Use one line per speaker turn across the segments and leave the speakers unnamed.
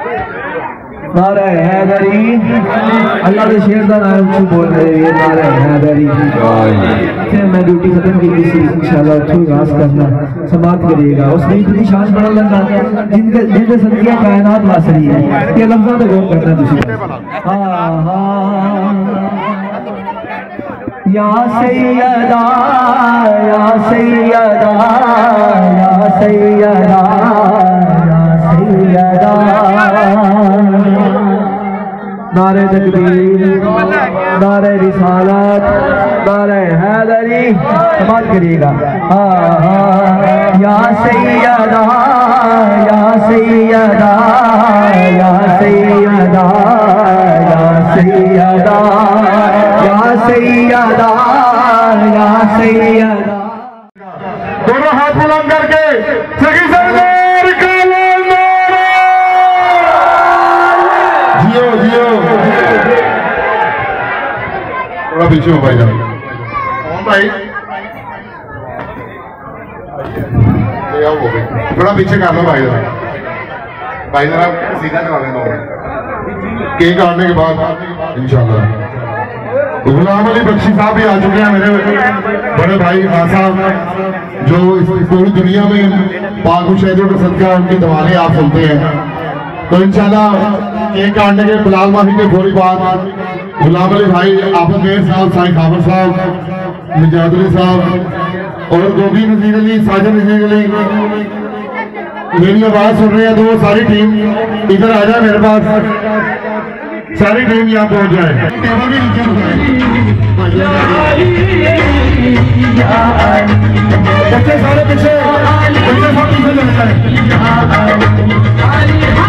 Thank you. نعرہ حیدری۔ اللہ کے شیر دا نام اچھو بول رہے ہیں؟ نعرہ حیدری پھر میں ڈیوٹی ختم کی کسی انشاءاللہ اچھو راس کرنا، سماعت کرے گا۔ اس میں اتنی شان بڑا لگا جن کے جن کے صدقیہ کائنات واسری ہے یہ لفظہ تو غور کرنا تسی ہاں ہاں یا سیدہ یا سیدہ یا سیدہ یا سیدہ۔ نعرہ تکبیر، نعرہ رسالت، نعرہ حیدری سمات کریے گا یا سیدہ یا سیدہ یا سیدہ یا سیدہ یا سیدہ یا سیدہ۔
دونوں ہاتھ بلند کر کے۔ جیو جیو تھوڑا پیچھے ہو بھائی جان کون بھائی تھوڑا پیچھے کر لو بھائی جان بھائی جان آپ سیدھا کرا لیں دو کیک کاٹنے کے بعد انشاءاللہ غلام علی بخشی صاحب بھی آ چکے ہیں میرے بڑے بھائی خان صاحب جو اس پوری دنیا میں پاک و شہدوں کا صدقہ ان کی دوالیں آپ سنتے ہیں تو انشاءاللہ کیک کاٹنے کے بلال ماہی کے فوری بعد غلام علی بھائی، آفت میر صاحب سائی خابر صاحب، نجات علی صاحب، اور گوبی نذیر علی، ساجد نذیر علی۔ میری آواز سن رہے ہیں تو وہ ساری ٹیم ادھر آ جائے میرے پاس۔ ساری ٹیم یہاں پہنچ جائے۔ ٹیبل بھی نیچے جائے بچے سارے پیچھے۔ بچے سب پیچھے۔
چلے جائیں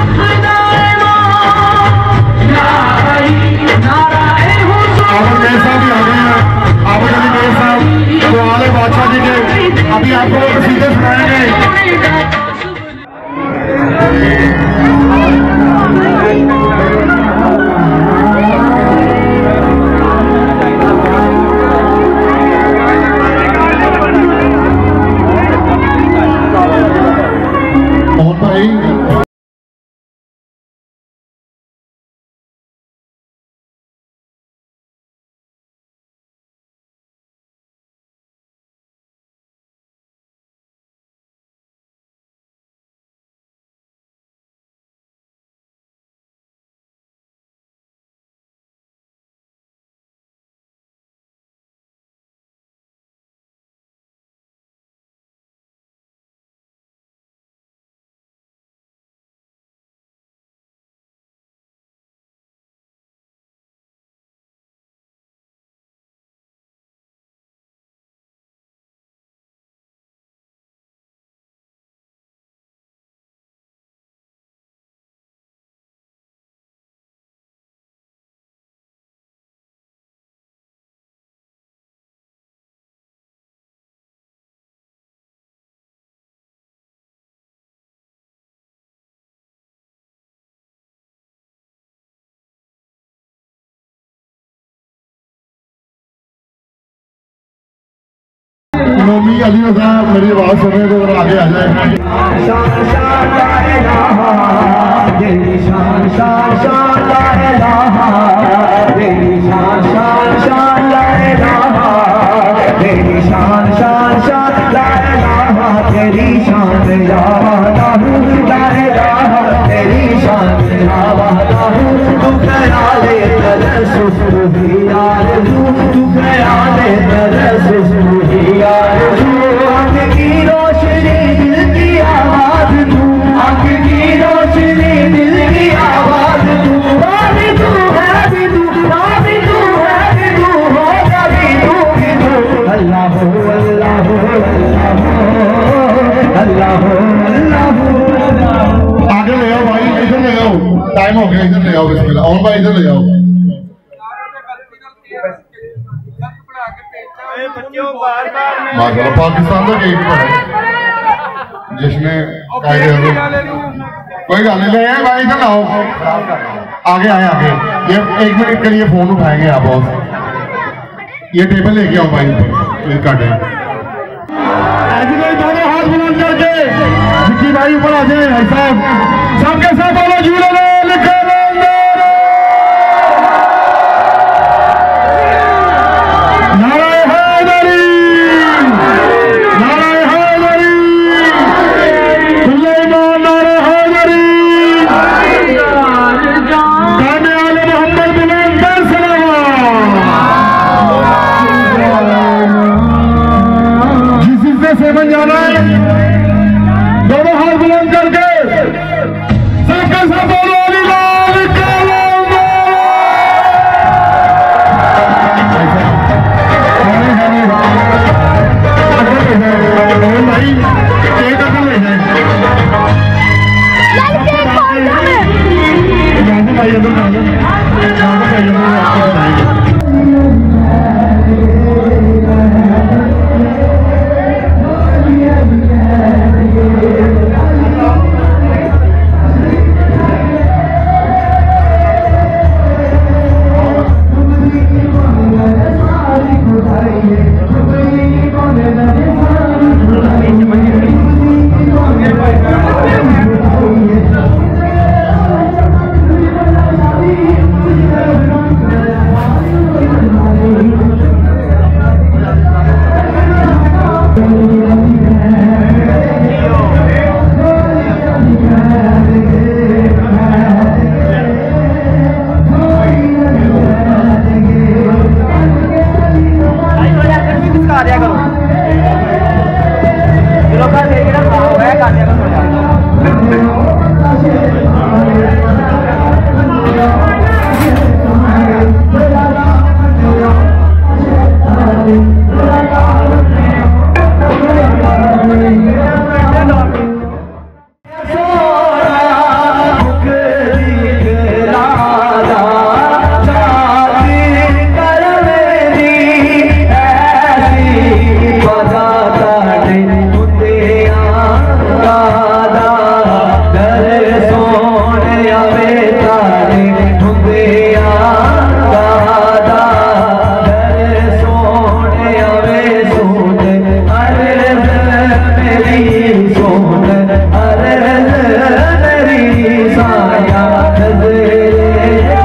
نومی علی رضا میری آواز سن رہے تو آگے آ جائے آگے لے آؤ بھائی ادھر لے آؤ ٹائم ہو گیا ادھر لے آؤ بسم اللہ بھائی ادھر لے آؤ پاکستان کا پر جس نے قائد کوئی گل نہیں لے آئے بھائی ادھر لاؤ آگے آئے آگے یہ ایک منٹ کے لیے فون اٹھائیں گے آپ بہت یہ ٹیبل لے کے آؤ بھائی اوپر کیک کاٹیں آواز بلند کر کے۔ جی بھائی اوپر آ جائیں صاحب سب کے ساتھ بولو جی جھولے لکھو۔ Thank you.